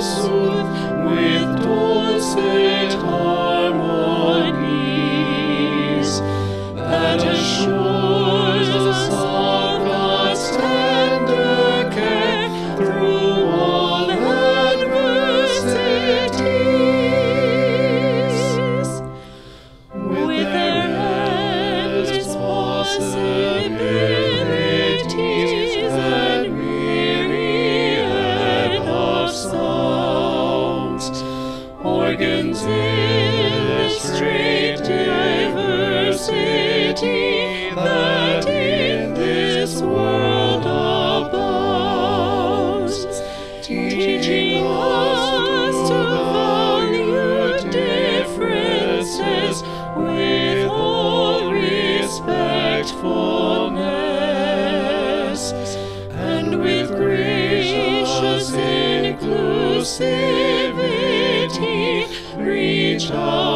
to and with gracious inclusivity reach out